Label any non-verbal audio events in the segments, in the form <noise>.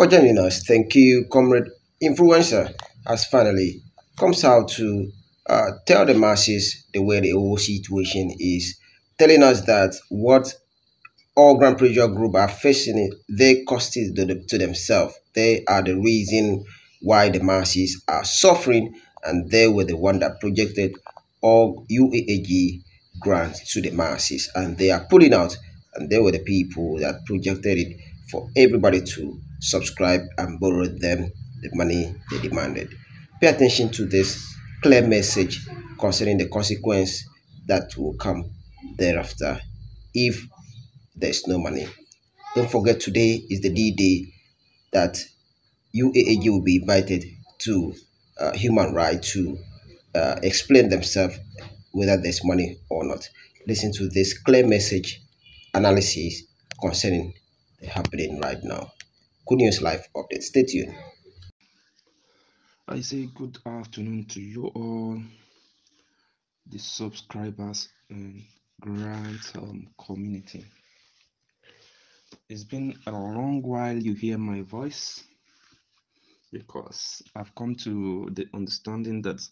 for joining us. Thank you, Comrade Influencer, as finally comes out to uh, tell the masses the way the whole situation is, telling us that what all Grand Pressure Group are facing they cost it to, to themselves. They are the reason why the masses are suffering, and they were the one that projected all UAAG grants to the masses, and they are pulling out, and they were the people that projected it for everybody to subscribe and borrow them the money they demanded. Pay attention to this clear message concerning the consequence that will come thereafter if there's no money. Don't forget today is the D-Day that UAAG will be invited to uh, human rights to uh, explain themselves whether there's money or not. Listen to this clear message analysis concerning the happening right now. Good News Live update. Stay tuned. I say good afternoon to you all, the subscribers and grant um, community. It's been a long while you hear my voice because I've come to the understanding that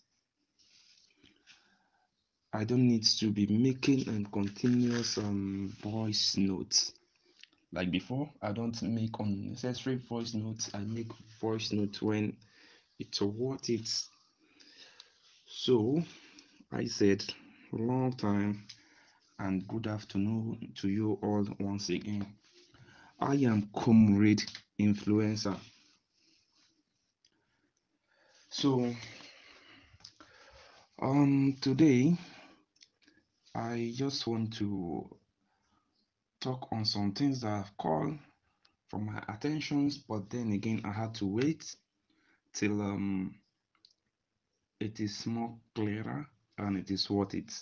I don't need to be making and continuous um, voice notes like before. I don't make unnecessary voice notes. I make voice notes when it's worth it. So I said long time and good afternoon to you all once again. I am comrade influencer. So um today I just want to talk on some things that have called for my attentions, but then again I had to wait till um it is more clearer and it is worth it.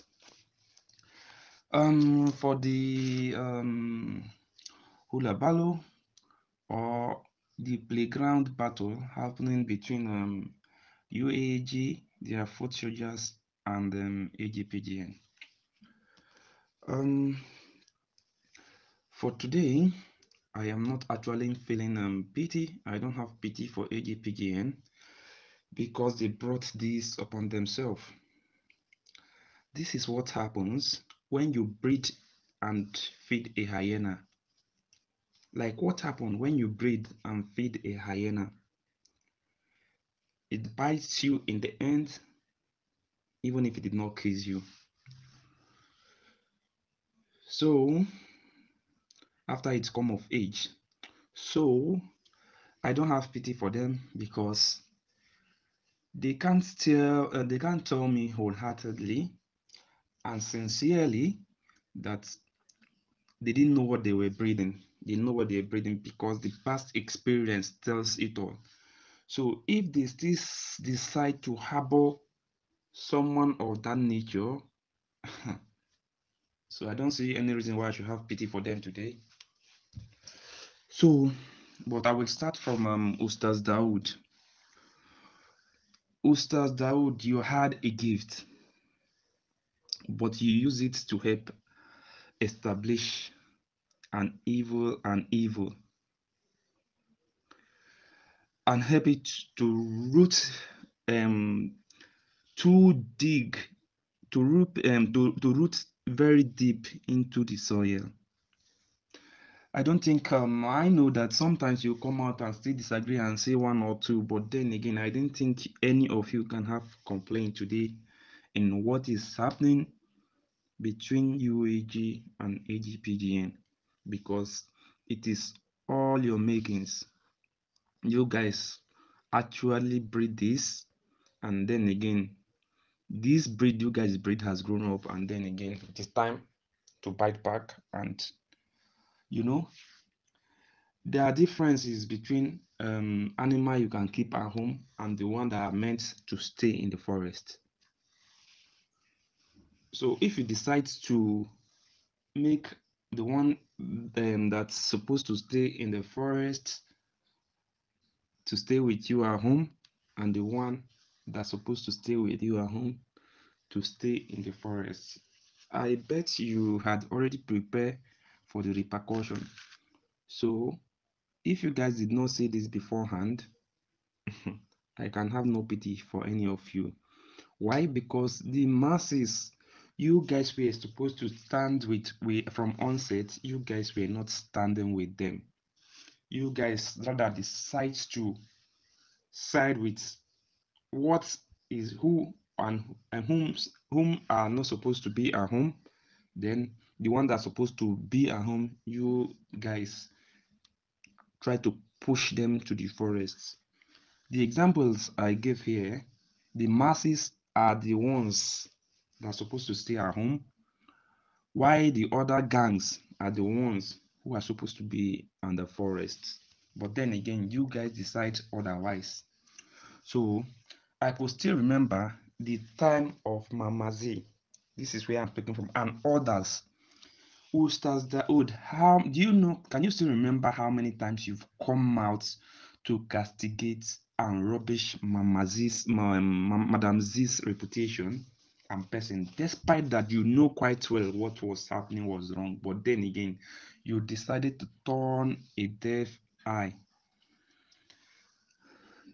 Um for the um hula ballo or the playground battle happening between um UAG, their foot soldiers, and um, AGPGN. Um, for today, I am not actually feeling um, pity. I don't have pity for AGPGN because they brought this upon themselves. This is what happens when you breed and feed a hyena. Like what happened when you breed and feed a hyena? It bites you in the end, even if it did not kiss you. So, after it's come of age, so I don't have pity for them because they can't tell uh, they can't tell me wholeheartedly and sincerely that they didn't know what they were breathing. They know what they're breathing because the past experience tells it all. So if they still decide to harbor someone of that nature, <laughs> so I don't see any reason why I should have pity for them today. So, but I will start from um, Ustaz Dawood. Ustaz you had a gift, but you use it to help establish an evil and evil and help it to root um to dig to root um to, to root very deep into the soil i don't think um i know that sometimes you come out and still disagree and say one or two but then again i didn't think any of you can have complaint today in what is happening between uag and agpgn because it is all your makings. You guys actually breed this and then again this breed you guys breed has grown up and then again it is time to bite back and you know there are differences between um animal you can keep at home and the one that are meant to stay in the forest so if you decide to make the one um, that's supposed to stay in the forest to stay with you at home and the one that's supposed to stay with you at home to stay in the forest. I bet you had already prepared for the repercussion. So if you guys did not see this beforehand, <laughs> I can have no pity for any of you. Why? Because the masses, you guys were supposed to stand with, with from onset, you guys were not standing with them. You guys rather decide to side with what is who and, and whom whom are not supposed to be at home. Then the one that's supposed to be at home, you guys try to push them to the forests. The examples I gave here, the masses are the ones that are supposed to stay at home, while the other gangs are the ones who are supposed to be in the forests. But then again, you guys decide otherwise. So I could still remember the time of Mamazi. This is where I'm speaking from, and others Ustaz Daoud, how do you know? Can you still remember how many times you've come out to castigate and rubbish Z's, um, Madam Z's reputation and person, despite that you know quite well what was happening was wrong, but then again, you decided to turn a deaf eye.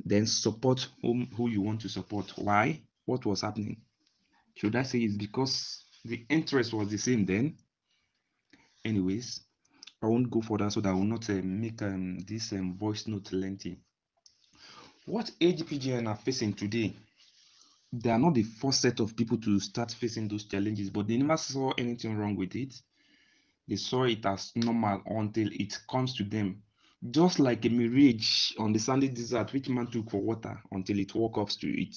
Then support whom who you want to support. Why? What was happening? Should I say it's because the interest was the same then? Anyways i won't go further so that i will not uh, make um, this um, voice note lengthy. What agpgn are facing today? They are not the first set of people to start facing those challenges but they never saw anything wrong with it. They saw it as normal until it comes to them. Just like a mirage on the sandy desert which man took for water until it woke up to it.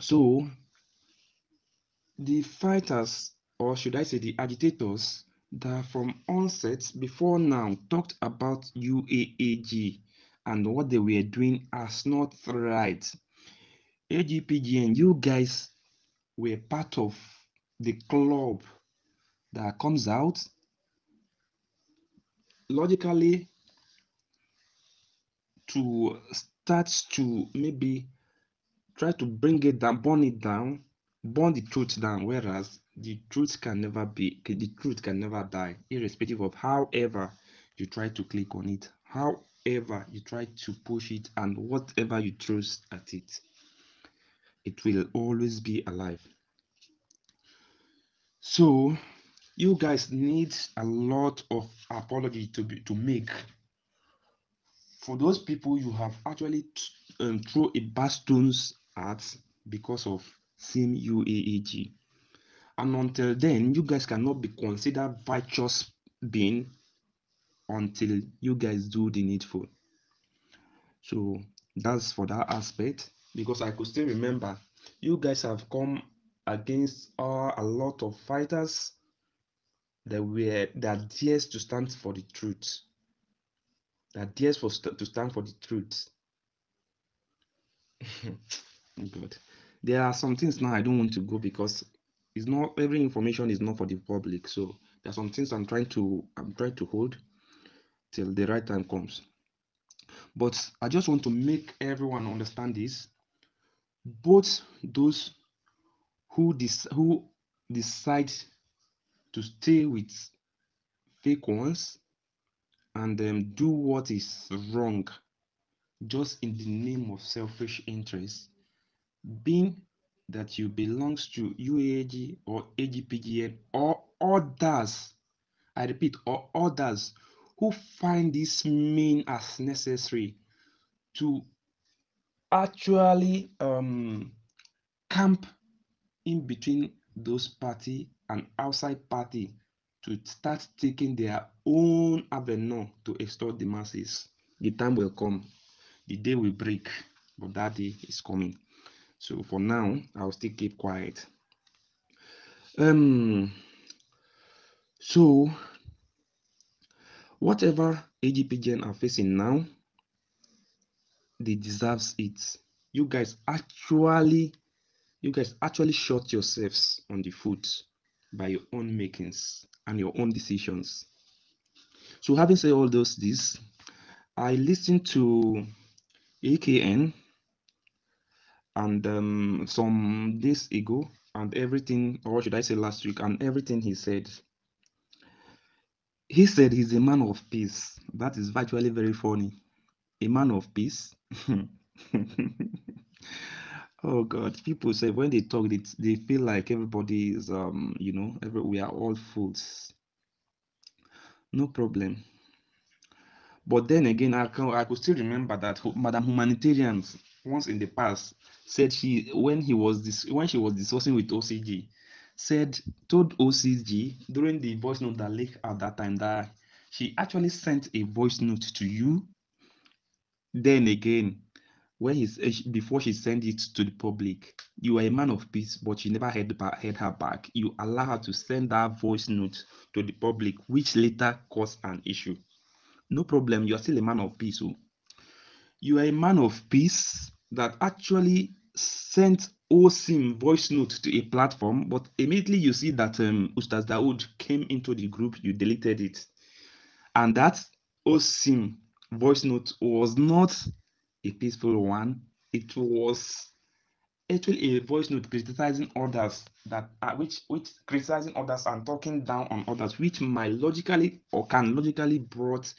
So the fighters or should I say the agitators that from onset before now talked about UAAG and what they were doing as not right. AGPGN, you guys were part of the club that comes out logically to start to maybe try to bring it down, burn it down, burn the truth down, whereas the truth can never be the truth can never die irrespective of however you try to click on it however you try to push it and whatever you throw at it it will always be alive. So you guys need a lot of apology to be to make. For those people you have actually um, throw a bastions at because of sim uaag and until then, you guys cannot be considered virtuous being until you guys do the needful. So that's for that aspect. Because I could still remember you guys have come against uh, a lot of fighters that were that dares to stand for the truth. That dares for st to stand for the truth. <laughs> Good. There are some things now I don't want to go because it's not every information is not for the public. So there are some things i'm trying to i'm trying to hold till the right time comes. But i just want to make everyone understand this. Both those who who decide to stay with fake ones and um, do what is wrong just in the name of selfish interest being that you belongs to UAG or AGPGN or others, I repeat, or others who find this mean as necessary to actually um, camp in between those party and outside party to start taking their own avenue to extort the masses. The time will come, the day will break, but that day is coming. So for now, I'll still keep quiet. Um, so whatever AGPGN are facing now, they deserves it. You guys actually, you guys actually shot yourselves on the foot by your own makings and your own decisions. So having said all those this, I listened to AKN and um, some days ago and everything or should i say last week and everything he said he said he's a man of peace. That is virtually very funny. A man of peace. <laughs> oh God, people say when they talk, they, they feel like everybody is, um, you know, every, we are all fools. No problem. But then again, I can I could still remember that Madam Humanitarians once in the past said she when he was this when she was discussing with OCG, said told OCG during the voice note that leaked at that time that she actually sent a voice note to you. Then again, when he's before she sent it to the public, you are a man of peace, but you never heard, heard her back. You allow her to send that voice note to the public, which later caused an issue. No problem, you are still a man of peace. Oh. You are a man of peace that actually sent OSIM voice note to a platform, but immediately you see that um, Ustaz Dawood came into the group, you deleted it. And that OSIM voice note was not a peaceful one. It was actually a voice note criticizing others that uh, which which criticizing others and talking down on others, which might logically or can logically brought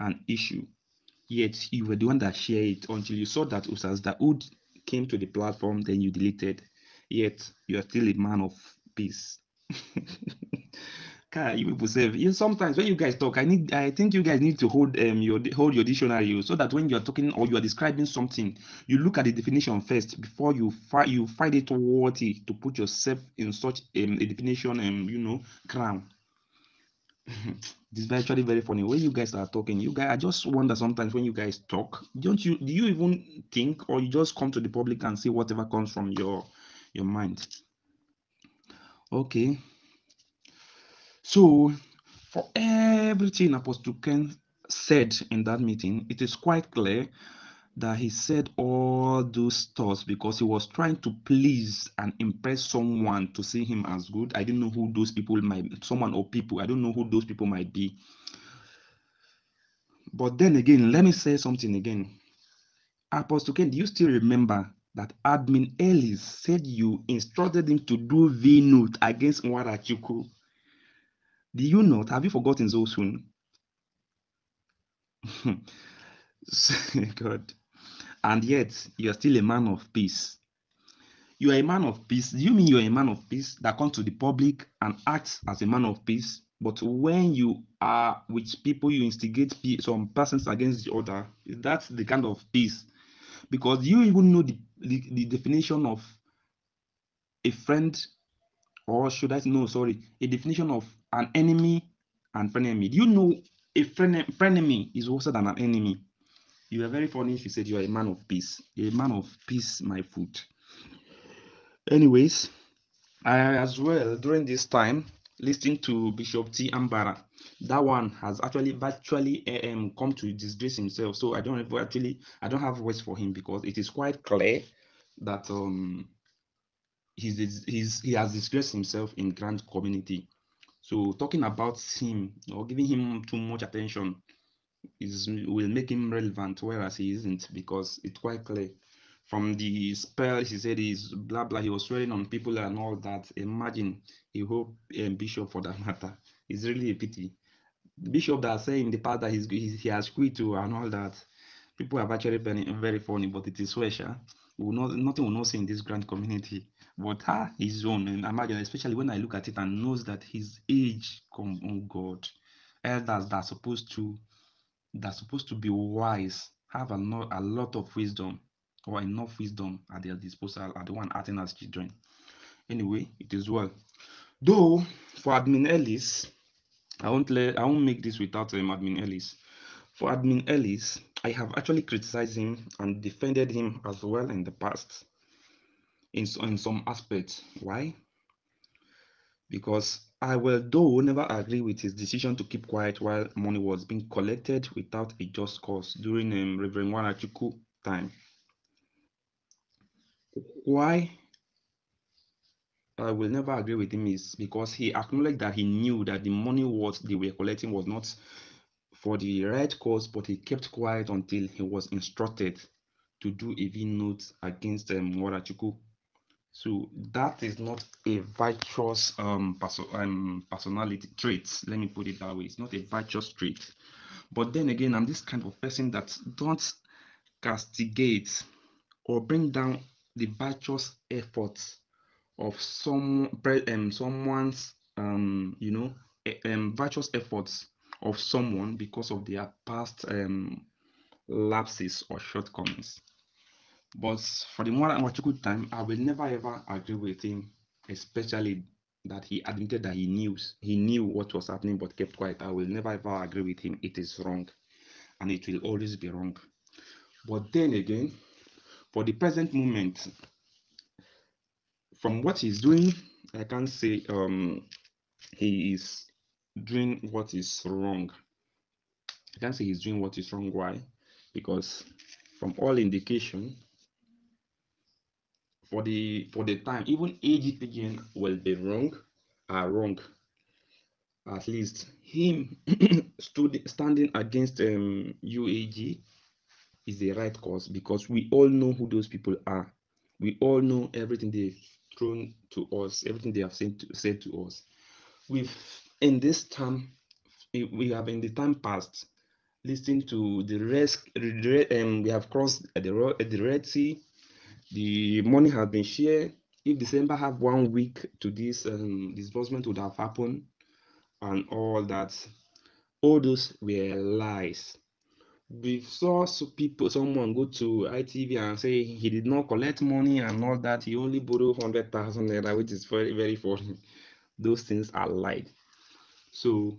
an issue. Yet you were the one that shared it until you saw that Ustaz Dawood came to the platform, then you deleted. Yet you are still a man of peace. <laughs> you people you sometimes when you guys talk, I need I think you guys need to hold um your hold your dictionary so that when you're talking or you are describing something, you look at the definition first before you find you find it worthy to put yourself in such um, a definition um you know crown. <laughs> this is actually very funny. When you guys are talking you guys i just wonder sometimes when you guys talk don't you do you even think or you just come to the public and see whatever comes from your your mind? Okay. So for everything apostle ken said in that meeting it is quite clear that he said all those thoughts because he was trying to please and impress someone to see him as good. I didn't know who those people might someone or people. I don't know who those people might be. But then again, let me say something again. Apostle Ken, do you still remember that admin Elyze said you instructed him to do V note against Nwarachuku? Do you not? Have you forgotten so <laughs> soon? God and yet you are still a man of peace. You are a man of peace. Do you mean you are a man of peace that comes to the public and acts as a man of peace? But when you are with people, you instigate some persons against the other. That's the kind of peace. Because you even know the, the, the definition of a friend, or should I know, sorry, a definition of an enemy and frenemy. Do you know a friend, frenemy is worse than an enemy? You were very funny. She said you are a man of peace. A man of peace, my foot. Anyways, I as well during this time listening to Bishop T. Ambara. That one has actually virtually um, come to disgrace himself. So I don't have actually I don't have words for him because it is quite clear that um he's, he's he has disgraced himself in grand community. So talking about him or giving him too much attention is will make him relevant, whereas he isn't, because it's quite clear from the spell he said is blah blah. He was swearing on people and all that. Imagine he hope um, bishop for that <laughs> matter. It's really a pity. Bishop that say in the past that he's, he has quit to and all that. People have actually been very funny, but it is swear. We will not, nothing will not say in this grand community. But ah, his own, and imagine, especially when I look at it and knows that his age, come on oh God, elders that are supposed to that's supposed to be wise have a, lot, a lot of wisdom or enough wisdom at their disposal are the one acting as children. Anyway, it is well. Though for admin Elyze, I won't let I won't make this without um, admin Elyze. For admin Elyze, I have actually criticized him and defended him as well in the past in, in some aspects. Why? Because I will though never agree with his decision to keep quiet while money was being collected without a just cause during um, Reverend Wanachuku time. Why I will never agree with him is because he acknowledged that he knew that the money was they were collecting was not for the right cause, but he kept quiet until he was instructed to do a V note against um, Warachuku. So that is not a virtuous um, perso- um, personality trait. Let me put it that way. It's not a virtuous trait. But then again, I'm this kind of person that don't castigate or bring down the virtuous efforts of some um, someone's um, you know um, virtuous efforts of someone because of their past um, lapses or shortcomings. But for the more good time, I will never ever agree with him, especially that he admitted that he knew he knew what was happening but kept quiet. I will never ever agree with him. It is wrong, and it will always be wrong. But then again, for the present moment, from what he's doing, I can't say um he is doing what is wrong. I can't say he's doing what is wrong. Why? Because from all indication, for the for the time, even AGPGN will be wrong, are wrong. At least him <coughs> stood standing against um, UAG is the right cause because we all know who those people are. We all know everything they've thrown to us, everything they have said to, said to us. We've in this time, we have in the time past listened to the rest, um, we have crossed the, the Red Sea, the money has been shared. If December have one week to this um, disbursement would have happened and all that, all those were lies. We saw some people, someone go to ITV and say he did not collect money and all that. He only borrowed hundred thousand naira, which is very very funny. Those things are lied. So,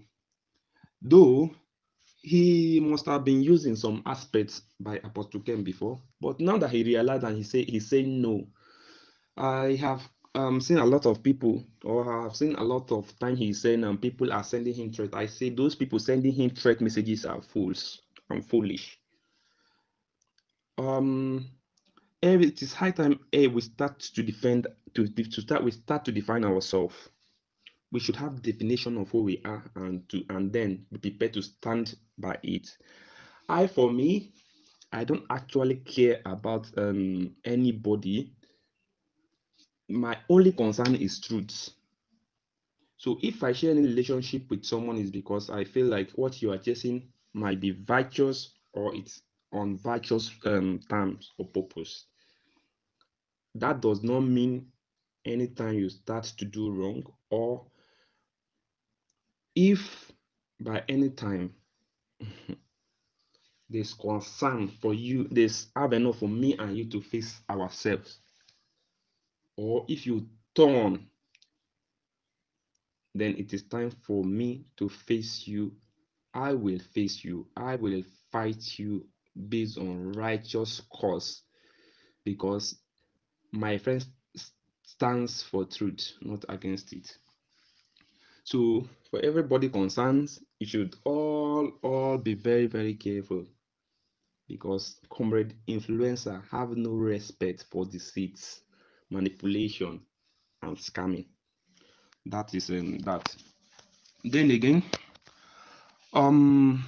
though he must have been using some aspects by Apostle Ken before, but now that he realized and he say he's saying no, I have um, seen a lot of people, or I've seen a lot of time he's saying um, people are sending him threat. I say those people sending him threat messages are fools and foolish. Um, it is high time eh, we start to defend to, to start we start to define ourselves we should have definition of who we are and to and then be prepared to stand by it. I for me i don't actually care about um, anybody. My only concern is truth. So if i share any relationship with someone is because i feel like what you are chasing might be virtuous or it's on virtuous um, terms or purpose. That does not mean anytime you start to do wrong or if by any time <laughs> there's concern for you, there's avenue for me and you to face ourselves, or if you turn, then it is time for me to face you. I will face you. I will fight you based on righteous cause because my friend stands for truth, not against it. So for everybody concerned, you should all all be very very careful because comrade influencer have no respect for deceits, manipulation, and scamming. That is um, that. Then again, um,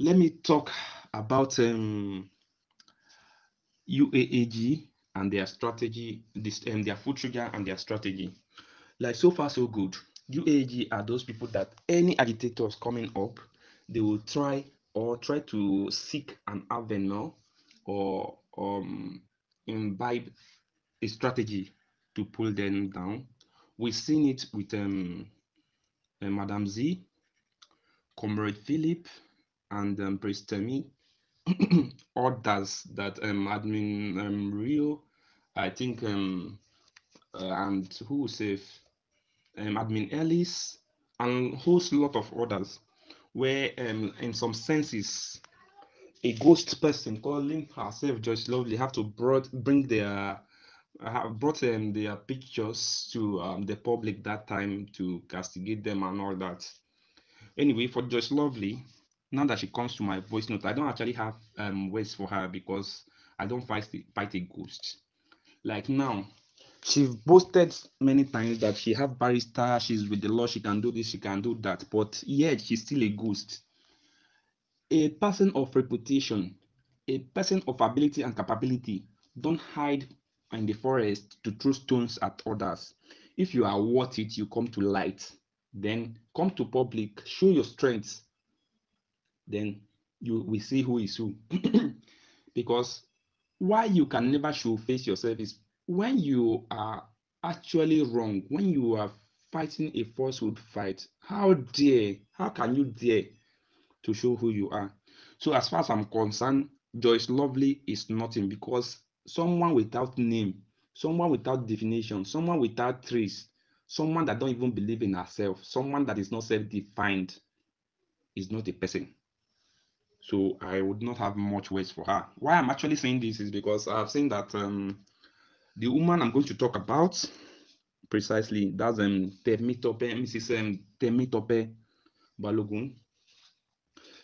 let me talk about um, UAAG and their strategy, this um, their foot trigger and their strategy. Like so far so good. UAG are those people that any agitators coming up, they will try or try to seek an avenue or um, imbibe a strategy to pull them down. We've seen it with um, uh, Madam Z, Comrade Philip, and um, Priest Temi, <clears throat> others that um, admin um, Rio, I think, um, uh, and who safe um, admin Elyze, and a lot of others, where um, in some senses, a ghost person calling herself Joyce Lovely have to brought, bring their have brought um, their pictures to um, the public that time to castigate them and all that. Anyway, for Joyce Lovely, now that she comes to my voice note, I don't actually have um, words for her because I don't fight, fight a ghost. Like now, she's boasted many times that she have barrister, she's with the law, she can do this, she can do that, but yet she's still a ghost. A person of reputation, a person of ability and capability, don't hide in the forest to throw stones at others. If you are worth it, you come to light. Then come to public, show your strengths. Then you we see who is who. <clears throat> because why you can never show face yourself is when you are actually wrong, when you are fighting a falsehood fight, how dare, how can you dare to show who you are? So as far as I'm concerned, Joyce Lovely is nothing because someone without name, someone without definition, someone without trace, someone that don't even believe in herself, someone that is not self-defined is not a person. So I would not have much words for her. Why I'm actually saying this is because I've seen that um, the woman I'm going to talk about precisely that's um Temitope, Mrs. Um, Temitope Balogun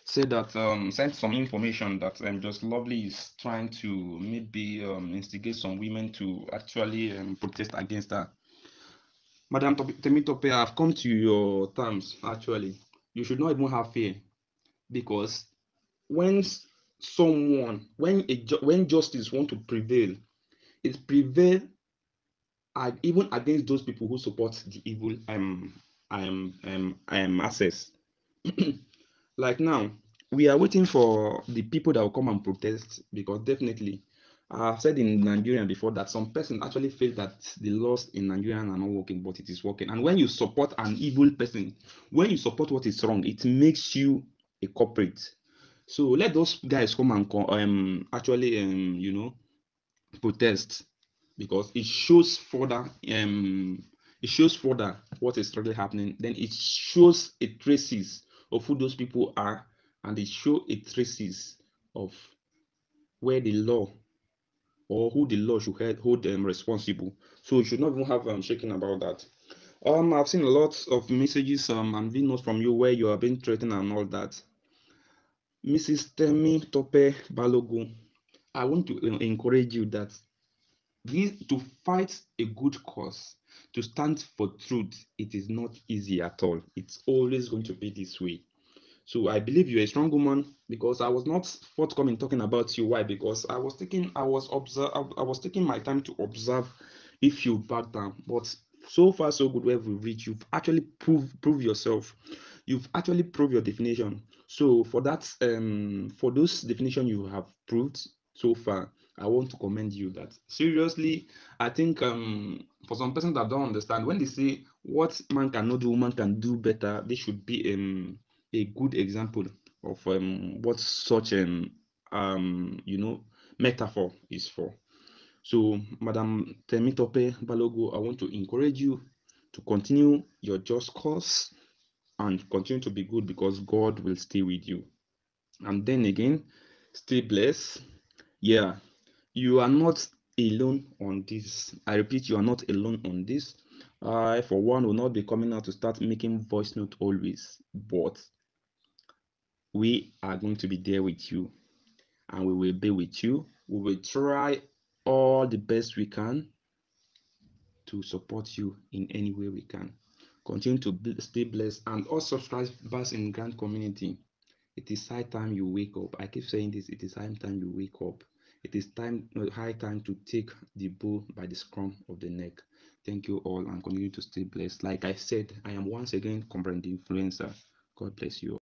said that um sent some information that um Joyce Lovely is trying to maybe um instigate some women to actually um, protest against her. Madam Temitope, I've come to your terms actually. You should not even have fear because when someone when a when justice want to prevail it prevail and even against those people who support the evil um um um, um access <clears throat> like now we are waiting for the people that will come and protest because definitely I've said in Nigeria before that some person actually feel that the laws in Nigeria are not working, but it is working. And when you support an evil person, when you support what is wrong, it makes you a corporate. So let those guys come and um, actually, um, you know, protest because it shows further, um, it shows further what is really happening. Then it shows a traces of who those people are, and it shows a traces of where the law or who the law should hold them responsible. So you should not even have um, shaking about that. Um, I've seen a lot of messages um, and videos from you where you have been threatened and all that. Mrs. Temi Tope Balogun, I want to encourage you that this, to fight a good cause, to stand for truth, it is not easy at all. It's always going to be this way. So I believe you're a strong woman because I was not forthcoming talking about you. Why? Because I was taking I was observe I was taking my time to observe if you back down. But so far so good where we reach. You've actually proved prove yourself. You've actually proved your definition. So for that, um, for those definition you have proved so far, I want to commend you that seriously, I think um for some persons that don't understand, when they say what man cannot do, woman can do better, this should be um a good example of um what such an um you know metaphor is for. So, Madam Temitope Balogun, I want to encourage you to continue your just cause and continue to be good because God will stay with you. And then again, stay blessed. Yeah, you are not alone on this. I repeat, you are not alone on this. I, for one, will not be coming out to start making voice note always, but we are going to be there with you and we will be with you. We will try all the best we can to support you in any way we can. Continue to stay blessed and also all subscribers in Grand Community. It is high time you wake up. I keep saying this. It is high time you wake up. It is time high time to take the bull by the scrum of the neck. Thank you all and continue to stay blessed. Like I said, I am once again Comrade Influencer. God bless you.